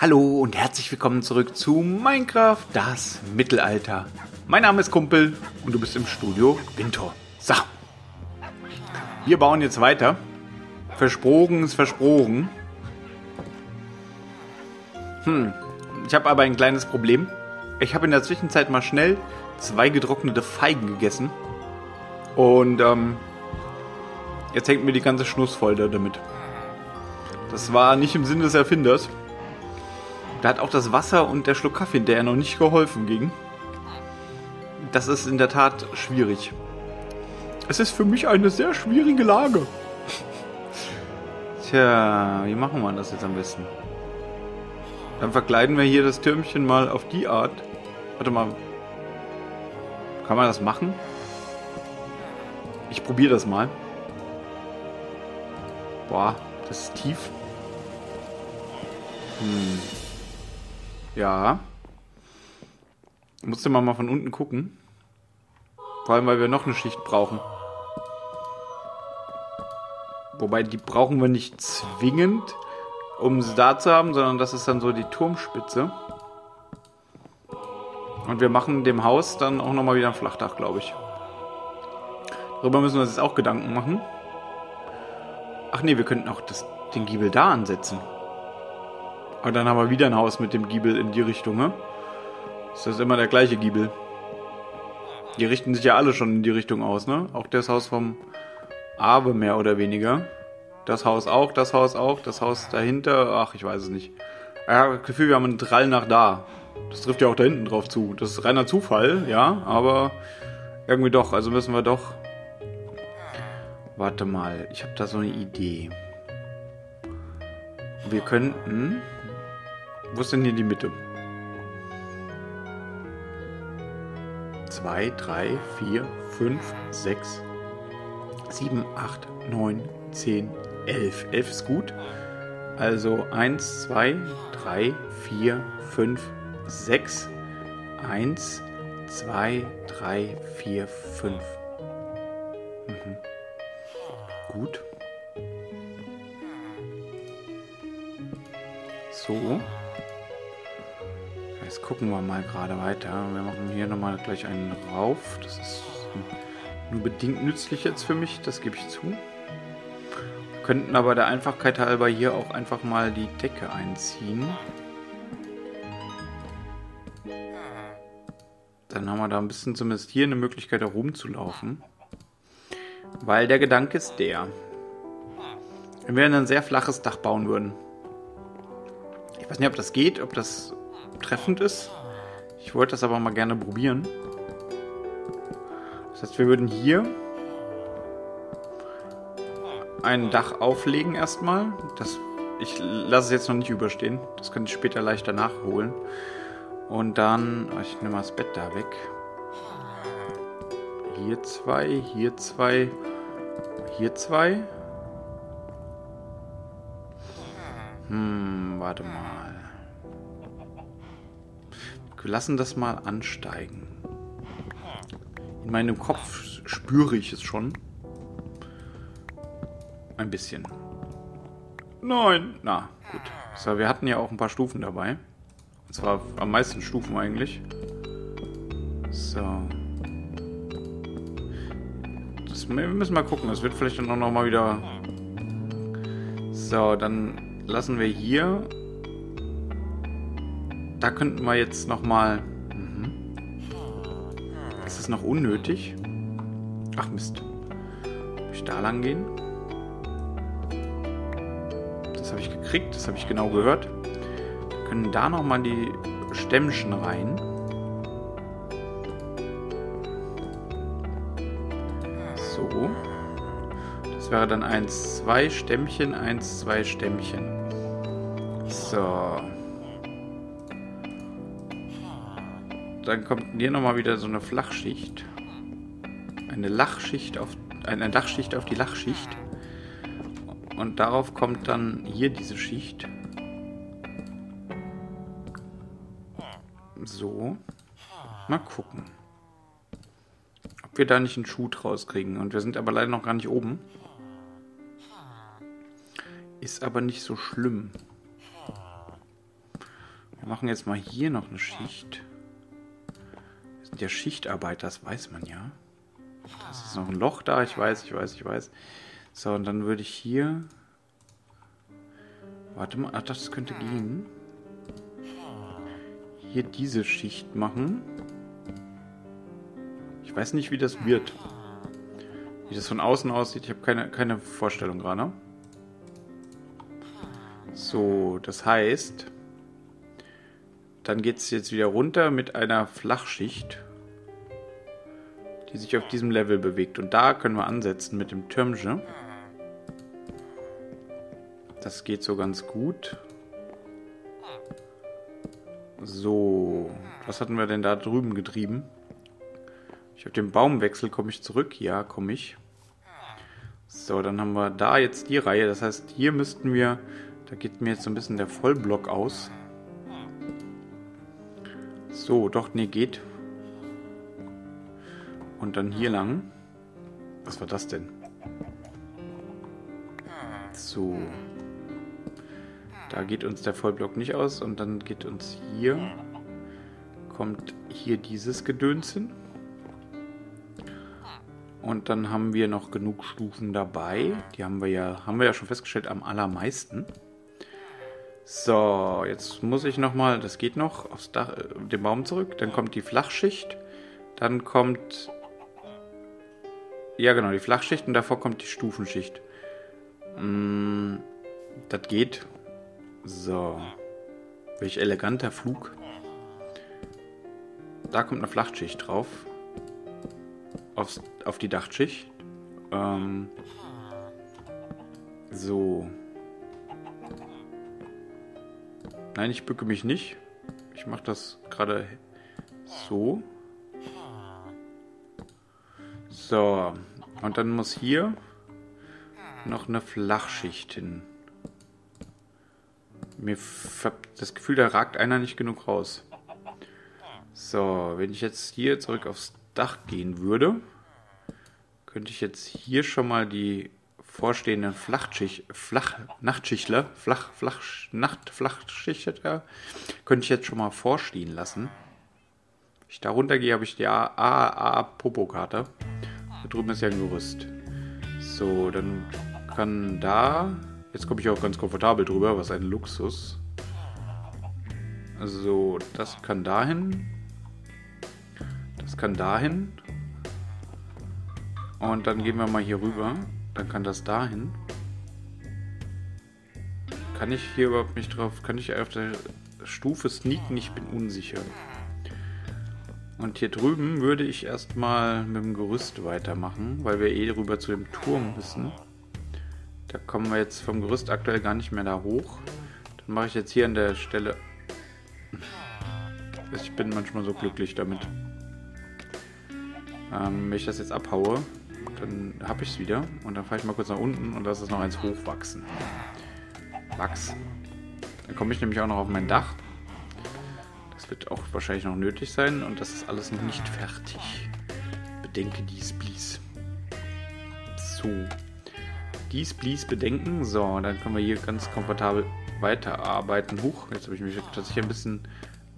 Hallo und herzlich willkommen zurück zu Minecraft, das Mittelalter. Mein Name ist Kumpel und du bist im Studio Winter. So. Wir bauen jetzt weiter. Versprochen ist versprochen. Hm. Ich habe aber ein kleines Problem. Ich habe in der Zwischenzeit mal schnell zwei getrocknete Feigen gegessen. Und ähm, jetzt hängt mir die ganze Schnussfolge damit. Das war nicht im Sinne des Erfinders. Da hat auch das Wasser und der Schluck Kaffee der noch nicht geholfen gegen. Das ist in der Tat schwierig. Es ist für mich eine sehr schwierige Lage. Tja, wie machen wir das jetzt am besten? Dann verkleiden wir hier das Türmchen mal auf die Art. Warte mal. Kann man das machen? Ich probiere das mal. Boah, das ist tief. Hm. Ja. Musste man mal von unten gucken. Vor allem, weil wir noch eine Schicht brauchen. Wobei, die brauchen wir nicht zwingend, um sie da zu haben, sondern das ist dann so die Turmspitze. Und wir machen dem Haus dann auch nochmal wieder ein Flachdach, glaube ich. Darüber müssen wir uns jetzt auch Gedanken machen. Ach nee, wir könnten auch das, den Giebel da ansetzen. Aber dann haben wir wieder ein Haus mit dem Giebel in die Richtung, ne? Ist das immer der gleiche Giebel? Die richten sich ja alle schon in die Richtung aus, ne? Auch das Haus vom Abe mehr oder weniger. Das Haus auch, das Haus auch, das Haus dahinter. Ach, ich weiß es nicht. Ich habe das Gefühl, wir haben einen Drall nach da. Das trifft ja auch da hinten drauf zu. Das ist reiner Zufall, ja, aber irgendwie doch. Also müssen wir doch. Warte mal, ich habe da so eine Idee. Wir könnten wo ist denn hier die Mitte? 2, 3, 4, 5, 6, 7, 8, 9, 10, 11. 11 ist gut. Also 1, 2, 3, 4, 5, 6. 1, 2, 3, 4, 5. Mhm. Gut. So. Gucken wir mal gerade weiter. Wir machen hier nochmal gleich einen rauf. Das ist nur bedingt nützlich jetzt für mich, das gebe ich zu. Wir könnten aber der Einfachkeit halber hier auch einfach mal die Decke einziehen. Dann haben wir da ein bisschen zumindest hier eine Möglichkeit herumzulaufen. Weil der Gedanke ist der. Wenn wir ein sehr flaches Dach bauen würden. Ich weiß nicht, ob das geht, ob das treffend ist. Ich wollte das aber mal gerne probieren. Das heißt, wir würden hier ein Dach auflegen erstmal. Das, ich lasse es jetzt noch nicht überstehen. Das könnte ich später leichter nachholen. Und dann, oh, ich nehme mal das Bett da weg. Hier zwei, hier zwei, hier zwei. Hm, warte mal. Wir lassen das mal ansteigen. In meinem Kopf spüre ich es schon. Ein bisschen. Nein. Na, gut. So, wir hatten ja auch ein paar Stufen dabei. Und zwar am meisten Stufen eigentlich. So. Das, wir müssen mal gucken. Das wird vielleicht dann auch noch mal wieder... So, dann lassen wir hier da könnten wir jetzt nochmal... Mhm. Ist das noch unnötig? Ach Mist. Muss ich da lang gehen? Das habe ich gekriegt, das habe ich genau gehört. Wir können da nochmal die Stämmchen rein. So. Das wäre dann 1, 2 Stämmchen, 1, 2 Stämmchen. So. Dann kommt hier nochmal wieder so eine Flachschicht. Eine Lachschicht auf eine Dachschicht auf die Lachschicht. Und darauf kommt dann hier diese Schicht. So. Mal gucken. Ob wir da nicht einen Schuh draus kriegen. Und wir sind aber leider noch gar nicht oben. Ist aber nicht so schlimm. Wir machen jetzt mal hier noch eine Schicht. Wir sind ja Schichtarbeiter, das weiß man ja. Das ist noch ein Loch da, ich weiß, ich weiß, ich weiß. So, und dann würde ich hier... Warte mal, ach, das könnte gehen. Hier diese Schicht machen. Ich weiß nicht, wie das wird. Wie das von außen aussieht, ich habe keine, keine Vorstellung gerade. So, das heißt, dann geht es jetzt wieder runter mit einer Flachschicht die sich auf diesem Level bewegt. Und da können wir ansetzen mit dem Türmchen. Das geht so ganz gut. So, was hatten wir denn da drüben getrieben? Ich habe den Baumwechsel, komme ich zurück? Ja, komme ich. So, dann haben wir da jetzt die Reihe. Das heißt, hier müssten wir, da geht mir jetzt so ein bisschen der Vollblock aus. So, doch, nee, geht. Und dann hier lang. Was war das denn? So. Da geht uns der Vollblock nicht aus. Und dann geht uns hier... Kommt hier dieses Gedöns hin. Und dann haben wir noch genug Stufen dabei. Die haben wir ja, haben wir ja schon festgestellt, am allermeisten. So, jetzt muss ich nochmal, das geht noch, aufs Dach, äh, den Baum zurück. Dann kommt die Flachschicht. Dann kommt ja, genau, die Flachschicht und davor kommt die Stufenschicht. Mm, das geht. So. Welch eleganter Flug. Da kommt eine Flachschicht drauf. Aufs, auf die Dachschicht. Ähm, so. Nein, ich bücke mich nicht. Ich mache das gerade so. So, und dann muss hier noch eine Flachschicht hin. Mir das Gefühl, da ragt einer nicht genug raus. So, wenn ich jetzt hier zurück aufs Dach gehen würde, könnte ich jetzt hier schon mal die vorstehenden Flachschicht, Flach, Nachtschichtler, Flach, Flach, Nacht, Flachschichter, könnte ich jetzt schon mal vorstehen lassen. Wenn ich da runter gehe, habe ich die A-A-Popo-Karte. Drüben ist ja ein Gerüst. So, dann kann da... Jetzt komme ich auch ganz komfortabel drüber, was ein Luxus. So, das kann dahin. Das kann dahin. Und dann gehen wir mal hier rüber. Dann kann das dahin. Kann ich hier überhaupt nicht drauf... Kann ich auf der Stufe sneaken? Ich bin unsicher. Und hier drüben würde ich erstmal mit dem Gerüst weitermachen, weil wir eh rüber zu dem Turm müssen. Da kommen wir jetzt vom Gerüst aktuell gar nicht mehr da hoch. Dann mache ich jetzt hier an der Stelle... Ich bin manchmal so glücklich damit. Ähm, wenn ich das jetzt abhaue, dann habe ich es wieder. Und dann fahre ich mal kurz nach unten und lasse es noch eins hochwachsen. Wachs. Dann komme ich nämlich auch noch auf mein Dach wird auch wahrscheinlich noch nötig sein und das ist alles noch nicht fertig. Bedenke dies, please. So. Dies, please bedenken. So, dann können wir hier ganz komfortabel weiterarbeiten. Huch, jetzt habe ich mich tatsächlich ein bisschen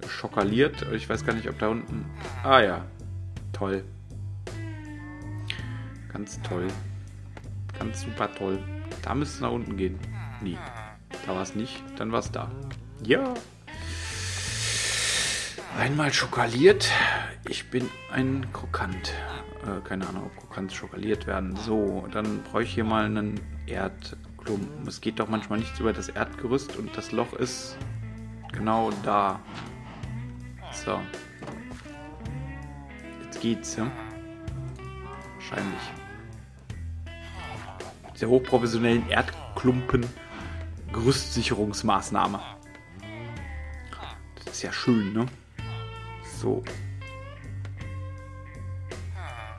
schokaliert. Ich weiß gar nicht, ob da unten... Ah ja, toll. Ganz toll. Ganz super toll. Da müsste es nach unten gehen. Nee, da war es nicht. Dann war es da. Ja. Einmal schokaliert. Ich bin ein Krokant. Äh, keine Ahnung, ob Krokants schokaliert werden. So, dann brauche ich hier mal einen Erdklumpen. Es geht doch manchmal nichts über das Erdgerüst und das Loch ist genau da. So. Jetzt geht's, ja? Wahrscheinlich. Mit der hochprofessionellen Erdklumpen Gerüstsicherungsmaßnahme. Das ist ja schön, ne? So.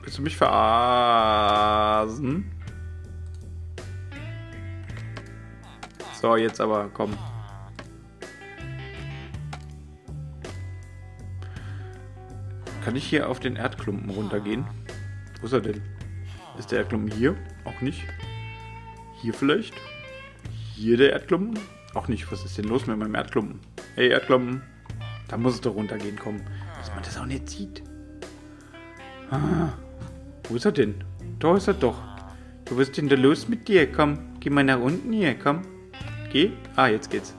Willst du mich verarsen? So, jetzt aber, komm. Kann ich hier auf den Erdklumpen runtergehen? Wo ist er denn? Ist der Erdklumpen hier? Auch nicht. Hier vielleicht? Hier der Erdklumpen? Auch nicht. Was ist denn los mit meinem Erdklumpen? Hey, Erdklumpen. Da muss es doch runtergehen, komm. Dass man das auch nicht sieht. Ah, wo ist er denn? Da ist er doch. Du was ist denn da los mit dir? Komm, geh mal nach unten hier, komm. Geh. Ah, jetzt geht's.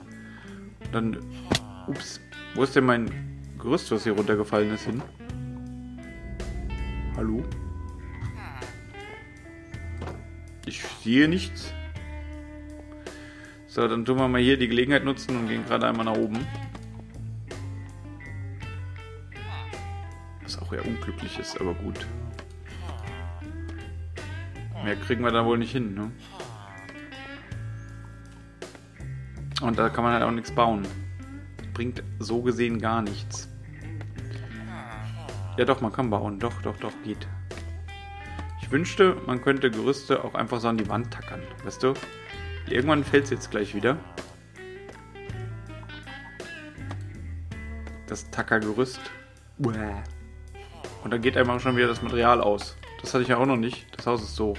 Dann, ups. Wo ist denn mein Gerüst, was hier runtergefallen ist, hin? Hallo? Ich sehe nichts. So, dann tun wir mal hier die Gelegenheit nutzen und gehen gerade einmal nach oben. Auch eher unglücklich ist, aber gut. Mehr kriegen wir da wohl nicht hin, ne? Und da kann man halt auch nichts bauen. Bringt so gesehen gar nichts. Ja doch, man kann bauen. Doch, doch, doch, geht. Ich wünschte, man könnte Gerüste auch einfach so an die Wand tackern. Weißt du? Irgendwann fällt es jetzt gleich wieder. Das Tackergerüst. Und dann geht einfach schon wieder das Material aus. Das hatte ich ja auch noch nicht. Das Haus ist so.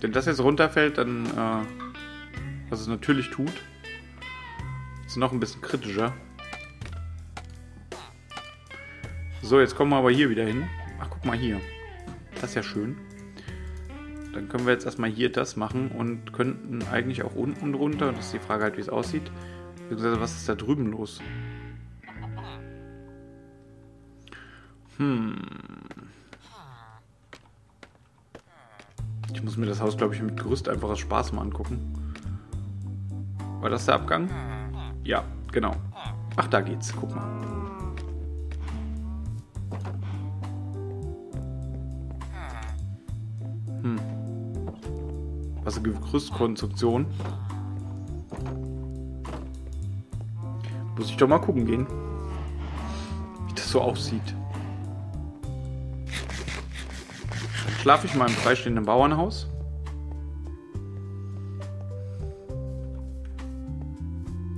Wenn das jetzt runterfällt, dann, äh, was es natürlich tut, ist noch ein bisschen kritischer. So, jetzt kommen wir aber hier wieder hin. Ach, guck mal hier. Das ist ja schön. Dann können wir jetzt erstmal hier das machen und könnten eigentlich auch unten drunter, das ist die Frage halt, wie es aussieht, beziehungsweise was ist da drüben los? Hm. Ich muss mir das Haus, glaube ich, mit Gerüst einfach aus Spaß mal angucken. War das der Abgang? Ja, genau. Ach, da geht's. Guck mal. Hm. Was eine Gerüstkonstruktion. Muss ich doch mal gucken gehen. Wie das so aussieht. Schlafe ich mal im freistehenden Bauernhaus.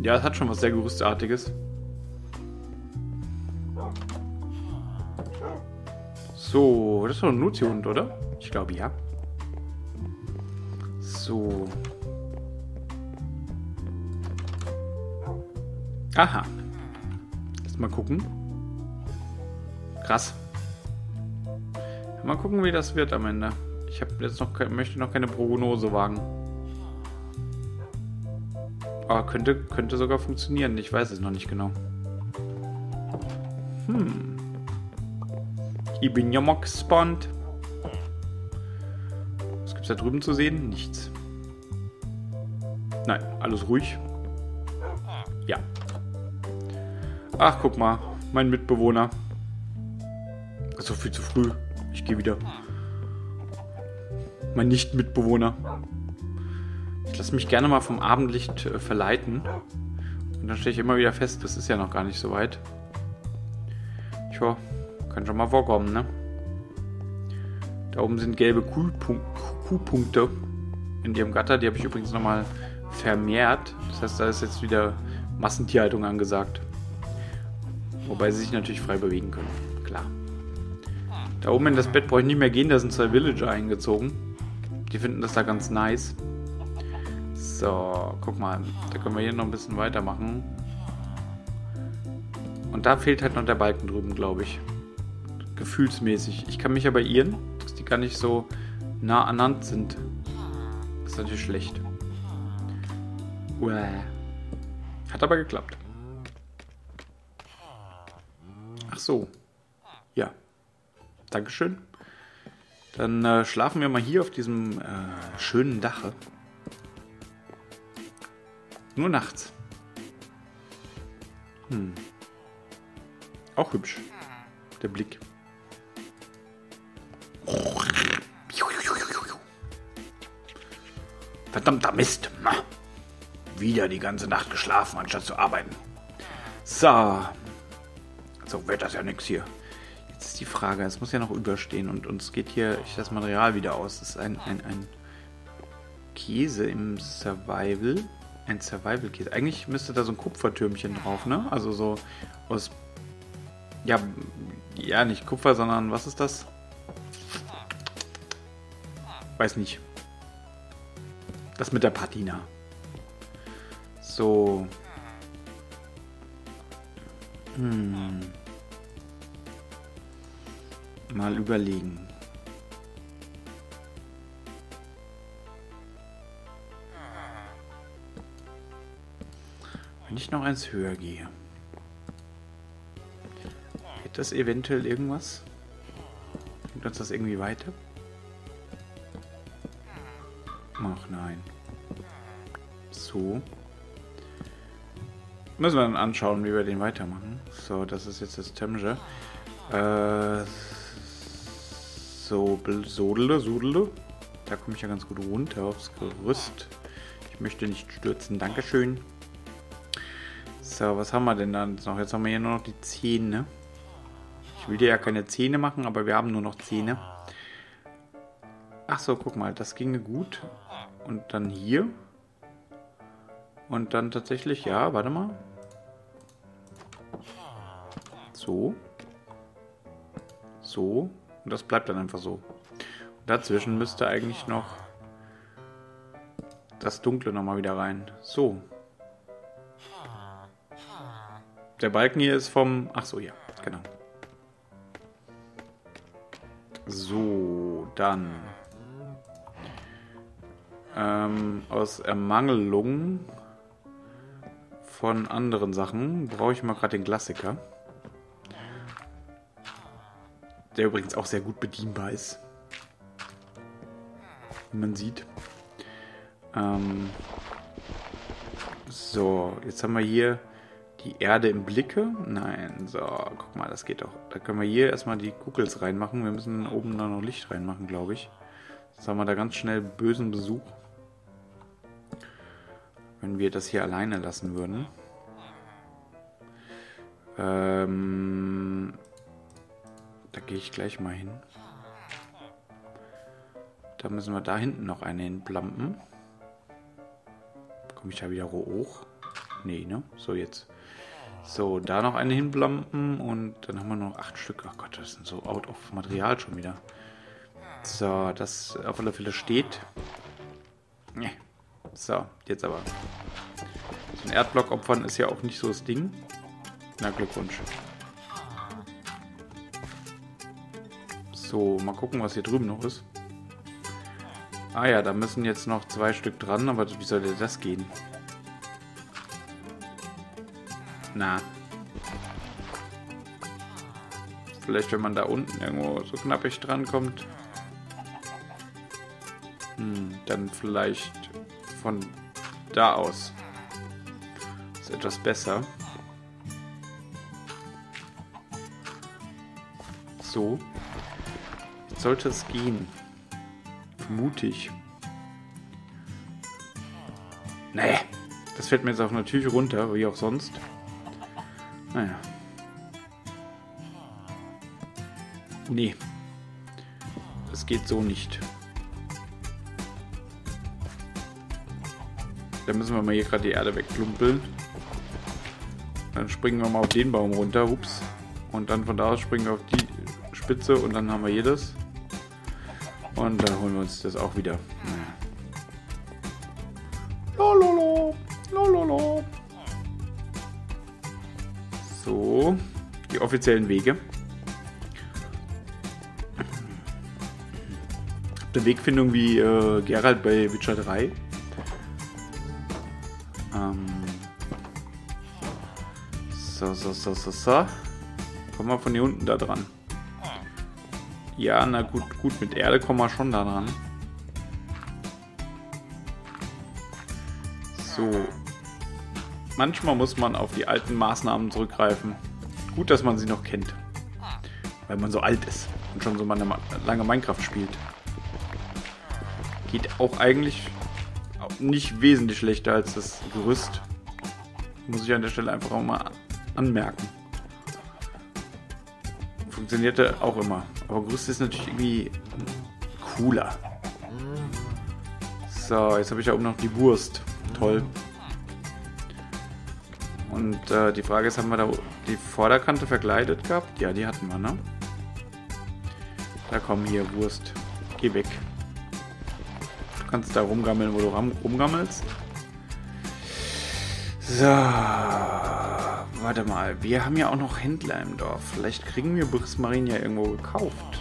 Ja, es hat schon was sehr Gerüstartiges. So, das ist doch ein Nutzihund, oder? Ich glaube ja. So. Aha. Lass mal gucken. Krass. Mal gucken, wie das wird am Ende. Ich habe jetzt noch möchte noch keine Prognose wagen. Aber könnte, könnte sogar funktionieren. Ich weiß es noch nicht genau. Hm. Ich bin ja mal gespannt. Was gibt es da drüben zu sehen? Nichts. Nein, alles ruhig. Ja. Ach, guck mal. Mein Mitbewohner. So viel zu früh. Gehe wieder. Mein Nicht-Mitbewohner. Ich lasse mich gerne mal vom Abendlicht äh, verleiten. Und dann stelle ich immer wieder fest, das ist ja noch gar nicht so weit. Tja, kann schon mal vorkommen, ne? Da oben sind gelbe Q-Punkte in ihrem Gatter. Die habe ich übrigens nochmal vermehrt. Das heißt, da ist jetzt wieder Massentierhaltung angesagt. Wobei sie sich natürlich frei bewegen können. Klar. Da oben in das Bett brauche ich nicht mehr gehen, da sind zwei Villager eingezogen. Die finden das da ganz nice. So, guck mal, da können wir hier noch ein bisschen weitermachen. Und da fehlt halt noch der Balken drüben, glaube ich. Gefühlsmäßig. Ich kann mich aber irren, dass die gar nicht so nah aneinander sind. Das ist natürlich schlecht. Uäh. Hat aber geklappt. Ach so. Ja. Dankeschön. Dann äh, schlafen wir mal hier auf diesem äh, schönen Dache. Nur nachts. Hm. Auch hübsch. Der Blick. Verdammter Mist. Wieder die ganze Nacht geschlafen, anstatt zu arbeiten. So. So wird das ja nichts hier. Jetzt ist die Frage, es muss ja noch überstehen und uns geht hier das Material wieder aus. Das ist ein, ein, ein Käse im Survival. Ein Survival-Käse. Eigentlich müsste da so ein Kupfertürmchen drauf, ne? Also so aus. Ja, ja, nicht Kupfer, sondern was ist das? Weiß nicht. Das mit der Patina. So. Hm. Mal überlegen. Wenn ich noch eins höher gehe. Geht das eventuell irgendwas? Bringt uns das irgendwie weiter? Ach nein. So. Müssen wir dann anschauen, wie wir den weitermachen. So, das ist jetzt das Temperature. Äh, so, Sodele, Sodele. Da komme ich ja ganz gut runter aufs Gerüst. Ich möchte nicht stürzen. Dankeschön. So, was haben wir denn dann noch? Jetzt haben wir hier nur noch die Zähne. Ich will dir ja keine Zähne machen, aber wir haben nur noch Zähne. Ach so, guck mal, das ginge gut. Und dann hier. Und dann tatsächlich, ja, warte mal. So. So. Und das bleibt dann einfach so. Und dazwischen müsste eigentlich noch das Dunkle nochmal wieder rein. So. Der Balken hier ist vom... Ach so, ja, genau. So, dann... Ähm, aus Ermangelung von anderen Sachen brauche ich mal gerade den Klassiker der übrigens auch sehr gut bedienbar ist. Wie man sieht. Ähm so, jetzt haben wir hier die Erde im Blicke. Nein, so, guck mal, das geht doch. Da können wir hier erstmal die Kuckels reinmachen. Wir müssen oben da noch Licht reinmachen, glaube ich. Jetzt haben wir da ganz schnell bösen Besuch. Wenn wir das hier alleine lassen würden. Ähm, da gehe ich gleich mal hin. Da müssen wir da hinten noch eine hinplampen. Komme ich da wieder hoch? Nee, ne? So, jetzt. So, da noch eine hinplampen und dann haben wir noch acht Stück. Ach Gott, das sind so out of Material schon wieder. So, das auf alle Fälle steht. Nee. So, jetzt aber. So ein Erdblock opfern ist ja auch nicht so das Ding. Na, Glückwunsch. So, mal gucken, was hier drüben noch ist. Ah ja, da müssen jetzt noch zwei Stück dran, aber wie soll das gehen? Na. Vielleicht, wenn man da unten irgendwo so knappig dran kommt. Hm, dann vielleicht von da aus. Ist etwas besser. So sollte es gehen. Mutig. Nee, das fällt mir jetzt auch natürlich runter, wie auch sonst. Naja. Nee. Das geht so nicht. Da müssen wir mal hier gerade die Erde wegklumpeln. Dann springen wir mal auf den Baum runter. Ups. Und dann von da aus springen wir auf die Spitze und dann haben wir jedes. Und dann holen wir uns das auch wieder. Lololo, lololo. So, die offiziellen Wege. Der Wegfindung wie äh, Gerald bei Witcher 3. Ähm so, so, so, so, so. Kommen wir von hier unten da dran. Ja, na gut, gut, mit Erde kommen wir schon da dran. So. Manchmal muss man auf die alten Maßnahmen zurückgreifen. Gut, dass man sie noch kennt. Weil man so alt ist und schon so lange Minecraft spielt. Geht auch eigentlich nicht wesentlich schlechter als das Gerüst. Muss ich an der Stelle einfach auch mal anmerken. Funktionierte auch immer. Aber Gerüst ist natürlich irgendwie cooler. So, jetzt habe ich da oben noch die Wurst. Toll. Und äh, die Frage ist, haben wir da die Vorderkante verkleidet gehabt? Ja, die hatten wir, ne? Da komm hier, Wurst. Geh weg. Du kannst da rumgammeln, wo du rumgammelst. So. Warte mal. Wir haben ja auch noch Händler im Dorf. Vielleicht kriegen wir Brismarin ja irgendwo gekauft.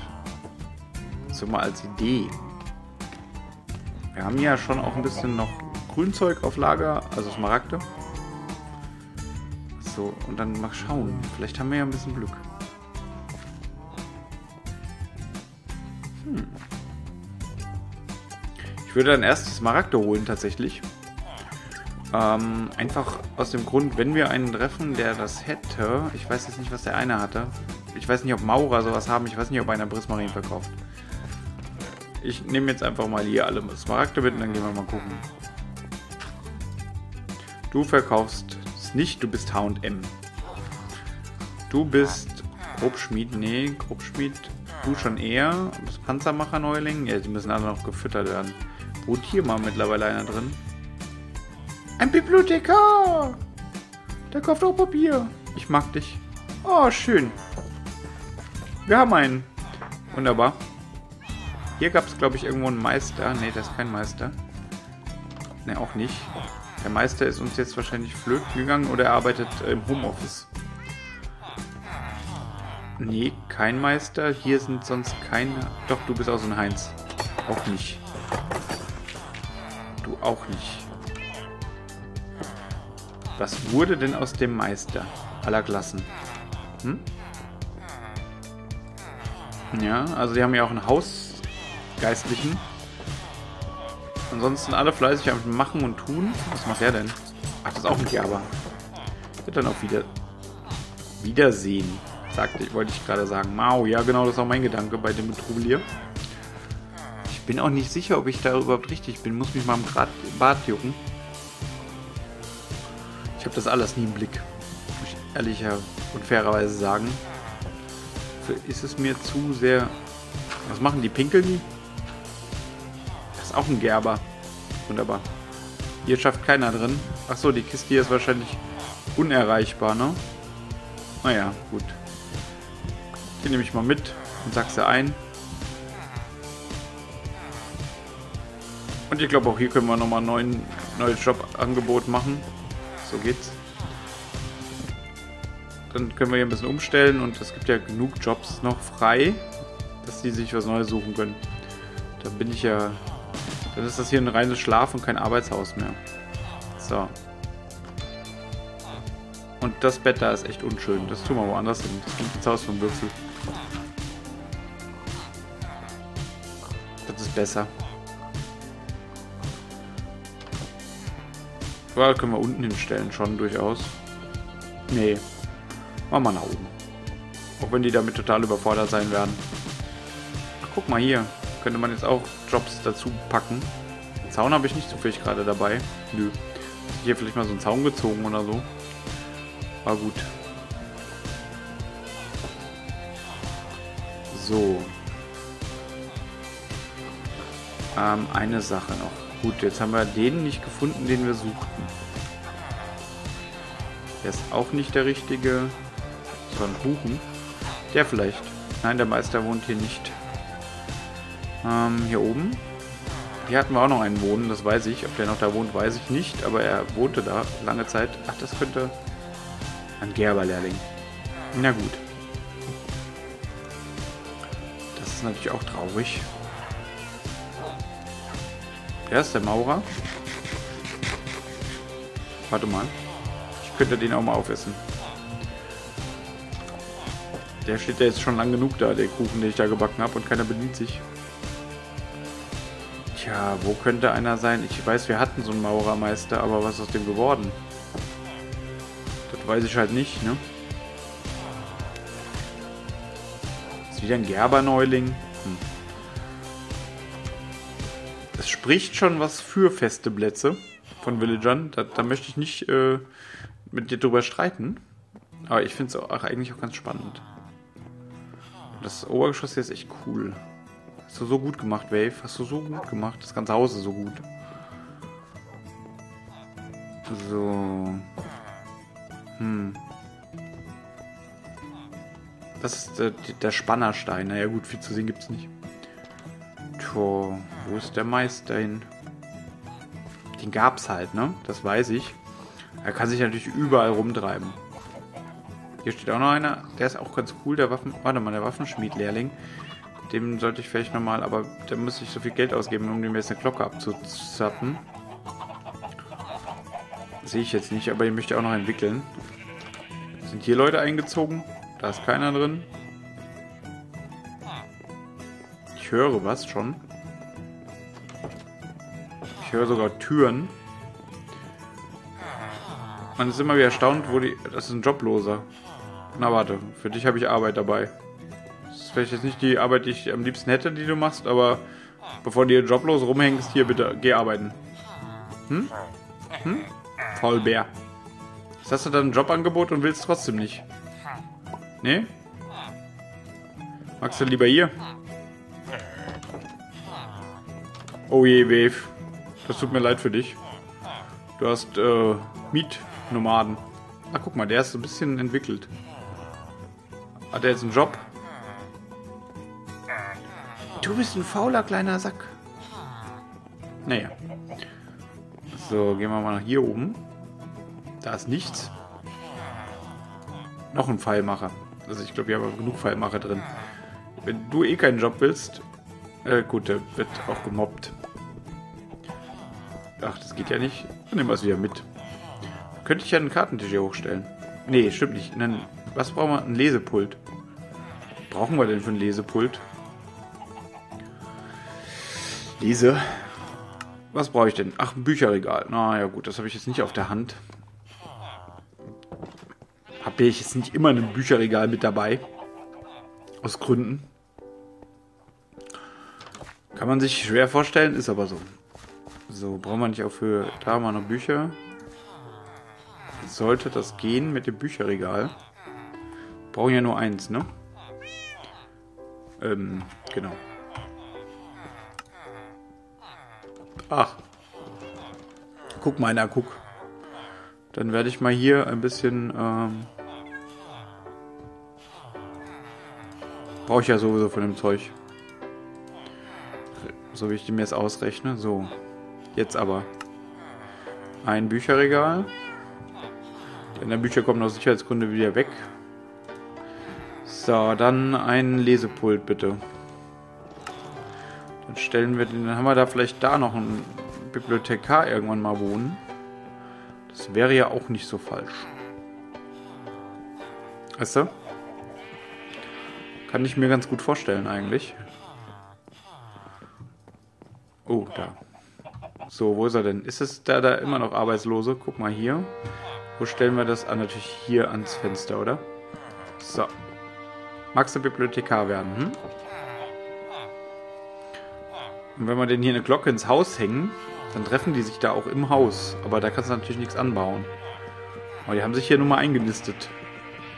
So mal als Idee. Wir haben ja schon auch ein bisschen noch Grünzeug auf Lager, also Smaragde. So, und dann mal schauen. Vielleicht haben wir ja ein bisschen Glück. Hm. Ich würde dann erst Smaragde holen, tatsächlich. Ähm, einfach aus dem Grund, wenn wir einen treffen, der das hätte. Ich weiß jetzt nicht, was der eine hatte. Ich weiß nicht, ob Maurer sowas haben. Ich weiß nicht, ob einer Brismarin verkauft. Ich nehme jetzt einfach mal hier alle Smaragde mit und dann gehen wir mal gucken. Du verkaufst es nicht, du bist H&M. Du bist Grobschmied, nee, Grobschmied, du schon eher. Du bist Panzermacher Neuling, ja, die müssen alle noch gefüttert werden. Wohnt hier mal mittlerweile einer drin? Ein Bibliothekar! Der kauft auch Papier. Ich mag dich. Oh, schön. Wir haben einen. Wunderbar. Hier gab es, glaube ich, irgendwo einen Meister. Ne, das ist kein Meister. Ne, auch nicht. Der Meister ist uns jetzt wahrscheinlich flöten gegangen oder er arbeitet im Homeoffice. Nee, kein Meister. Hier sind sonst keine... Doch, du bist auch so ein Heinz. Auch nicht. Du auch nicht. Was wurde denn aus dem Meister aller Klassen? Hm? Ja, also die haben ja auch ein Hausgeistlichen. Ansonsten alle fleißig am Machen und Tun. Was macht der denn? Ach, das ist auch ein Gerber. Wird dann auch wieder Wiedersehen, sagte ich, wollte ich gerade sagen. Mau, ja genau, das ist auch mein Gedanke bei dem Betrulier. Ich bin auch nicht sicher, ob ich da überhaupt richtig bin. Muss mich mal im Bad jucken habe das alles nie im Blick. Muss ich ehrlicher und fairerweise sagen. Ist es mir zu sehr... Was machen die? Pinkeln? Das ist auch ein Gerber. Wunderbar. Hier schafft keiner drin. Achso, die Kiste hier ist wahrscheinlich unerreichbar, ne? Naja, gut. Die nehme ich mal mit und sag sie ein. Und ich glaube auch hier können wir nochmal ein neues Jobangebot machen. So geht's. Dann können wir hier ein bisschen umstellen und es gibt ja genug Jobs noch frei, dass die sich was Neues suchen können. Da bin ich ja. Dann ist das hier ein reines Schlaf und kein Arbeitshaus mehr. So. Und das Bett da ist echt unschön. Das tun wir woanders hin. Das kommt ins Haus vom Würfel. Das ist besser. Ja, können wir unten hinstellen, schon durchaus. Nee. Machen wir nach oben. Auch wenn die damit total überfordert sein werden. Ach, guck mal hier. Könnte man jetzt auch Jobs dazu packen. Zaun habe ich nicht zufällig gerade dabei. Nö. Hier vielleicht mal so einen Zaun gezogen oder so. War gut. So. Ähm, eine Sache noch. Gut, jetzt haben wir den nicht gefunden, den wir suchten. Der ist auch nicht der richtige. War ein Kuchen. Der vielleicht. Nein, der Meister wohnt hier nicht. Ähm, hier oben. Hier hatten wir auch noch einen wohnen, das weiß ich. Ob der noch da wohnt, weiß ich nicht. Aber er wohnte da lange Zeit. Ach, das könnte ein Gerberlehrling. Na gut. Das ist natürlich auch traurig. Der ist der Maurer. Warte mal. Ich könnte den auch mal aufessen. Der steht ja jetzt schon lang genug da, der Kuchen, den ich da gebacken habe und keiner bedient sich. Tja, wo könnte einer sein? Ich weiß, wir hatten so einen Maurermeister, aber was ist aus dem geworden? Das weiß ich halt nicht, ne? Ist wieder ein Gerberneuling. Es spricht schon was für feste Plätze von Villagern. Da, da möchte ich nicht äh, mit dir drüber streiten. Aber ich finde es auch eigentlich auch ganz spannend. Das Obergeschoss hier ist echt cool. Hast du so gut gemacht, Wave. Hast du so gut gemacht. Das ganze Haus ist so gut. So. Hm. Das ist der, der Spannerstein. Naja gut, viel zu sehen gibt es nicht. Tja. Wo ist der Meister hin? Den gab's halt, ne? Das weiß ich. Er kann sich natürlich überall rumtreiben. Hier steht auch noch einer. Der ist auch ganz cool, der Waffen... Warte mal, der Waffenschmied-Lehrling. Dem sollte ich vielleicht nochmal... Aber da müsste ich so viel Geld ausgeben, um dem jetzt eine Glocke abzuzappen. Sehe ich jetzt nicht, aber den möchte ich auch noch entwickeln. Sind hier Leute eingezogen? Da ist keiner drin. Ich höre was schon. Ich höre sogar Türen. Man ist immer wieder erstaunt, wo die... Das ist ein Jobloser. Na warte, für dich habe ich Arbeit dabei. Das ist vielleicht jetzt nicht die Arbeit, die ich am liebsten hätte, die du machst, aber bevor du hier joblos rumhängst, hier bitte, geh arbeiten. Hm? Hm? Faulbär. Jetzt hast du dann ein Jobangebot und willst trotzdem nicht. Nee? Magst du lieber hier? Oh je, Wave. Das tut mir leid für dich. Du hast äh, Mietnomaden. Ah, guck mal, der ist so ein bisschen entwickelt. Hat er jetzt einen Job? Du bist ein fauler kleiner Sack. Naja. So, gehen wir mal nach hier oben. Da ist nichts. Noch ein Pfeilmacher. Also ich glaube, wir haben genug Pfeilmacher drin. Wenn du eh keinen Job willst, äh, gut, der wird auch gemobbt. Ach, das geht ja nicht. Dann nehmen wir es wieder mit. Könnte ich ja einen Kartentisch hier hochstellen. Nee, stimmt nicht. Einen, was brauchen wir? Ein Lesepult. Brauchen wir denn für ein Lesepult? Lese. Was brauche ich denn? Ach, ein Bücherregal. Na ja gut, das habe ich jetzt nicht auf der Hand habe ich jetzt nicht immer ein Bücherregal mit dabei. Aus Gründen. Kann man sich schwer vorstellen, ist aber so. So, brauchen wir nicht auch für da mal noch Bücher. Sollte das gehen mit dem Bücherregal? Brauchen ja nur eins, ne? Ähm, genau. Ach. Guck mal, na, guck. Dann werde ich mal hier ein bisschen ähm, Brauche ich ja sowieso von dem Zeug. So wie ich mir jetzt ausrechne. So. Jetzt aber. Ein Bücherregal. Denn der Bücher kommen aus Sicherheitsgründen wieder weg. So, dann ein Lesepult bitte. Dann stellen wir den, dann haben wir da vielleicht da noch einen Bibliothekar irgendwann mal wohnen. Das wäre ja auch nicht so falsch. Weißt du? Kann ich mir ganz gut vorstellen eigentlich. Oh, da. So, wo ist er denn? Ist es da, da immer noch Arbeitslose? Guck mal hier. Wo stellen wir das an? Natürlich hier ans Fenster, oder? So. Magst du Bibliothekar werden, hm? Und wenn wir denn hier eine Glocke ins Haus hängen, dann treffen die sich da auch im Haus. Aber da kannst du natürlich nichts anbauen. Aber die haben sich hier nun mal eingenistet.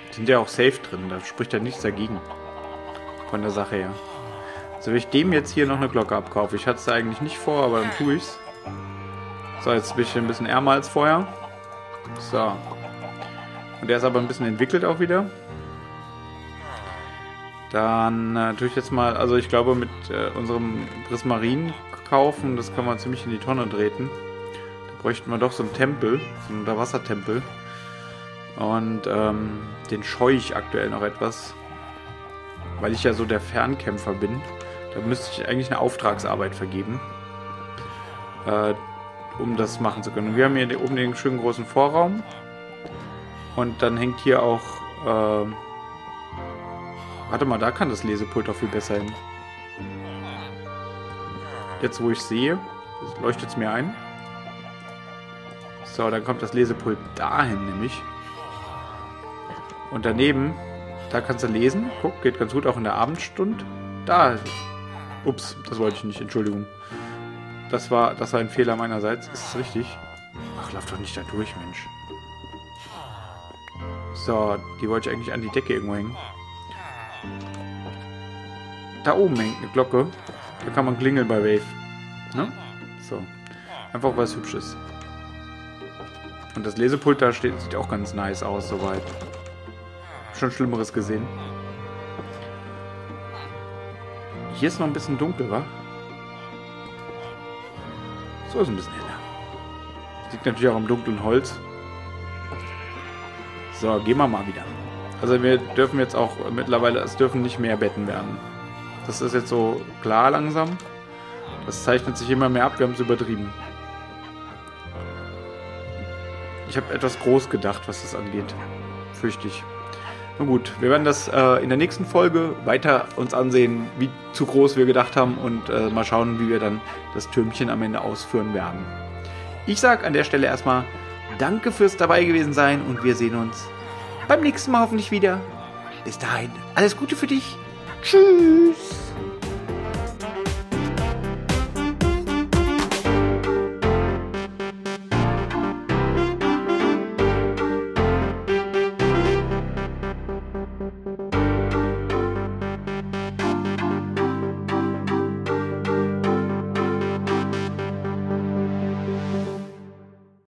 Die sind ja auch safe drin, da spricht ja nichts dagegen von der Sache her. So, wenn ich dem jetzt hier noch eine Glocke abkaufe. Ich hatte es eigentlich nicht vor, aber dann tue ich's. So, jetzt bin ich ein bisschen ärmer als vorher. So. Und der ist aber ein bisschen entwickelt auch wieder. Dann äh, tue ich jetzt mal, also ich glaube mit äh, unserem Prismarin kaufen, das kann man ziemlich in die Tonne treten. Da bräuchten wir doch so einen Tempel, so einen Unterwassertempel. Und ähm, den scheue ich aktuell noch etwas weil ich ja so der Fernkämpfer bin, da müsste ich eigentlich eine Auftragsarbeit vergeben, äh, um das machen zu können. Wir haben hier oben den schönen großen Vorraum und dann hängt hier auch... Äh, warte mal, da kann das Lesepult auch viel besser hin. Jetzt, wo ich sehe, leuchtet es mir ein. So, dann kommt das Lesepult dahin nämlich. Und daneben da kannst du lesen. Guck, geht ganz gut auch in der Abendstunde. Da. Ups, das wollte ich nicht, Entschuldigung. Das war, das war ein Fehler meinerseits. Ist es richtig? Ach, lauf doch nicht da durch, Mensch. So, die wollte ich eigentlich an die Decke irgendwo hängen. Da oben hängt eine Glocke. Da kann man klingeln bei Wave. Ne? So. Einfach was Hübsches. Und das Lesepult da steht, sieht auch ganz nice aus, soweit schon Schlimmeres gesehen. Hier ist noch ein bisschen dunkel, wa? So ist ein bisschen heller. Liegt natürlich auch am dunklen Holz. So, gehen wir mal wieder. Also wir dürfen jetzt auch mittlerweile, es dürfen nicht mehr Betten werden. Das ist jetzt so klar langsam. Das zeichnet sich immer mehr ab, wir haben es übertrieben. Ich habe etwas groß gedacht, was das angeht. Fürchte ich. Na gut, wir werden das äh, in der nächsten Folge weiter uns ansehen, wie zu groß wir gedacht haben und äh, mal schauen, wie wir dann das Türmchen am Ende ausführen werden. Ich sage an der Stelle erstmal Danke fürs dabei gewesen sein und wir sehen uns beim nächsten Mal hoffentlich wieder. Bis dahin, alles Gute für dich. Tschüss.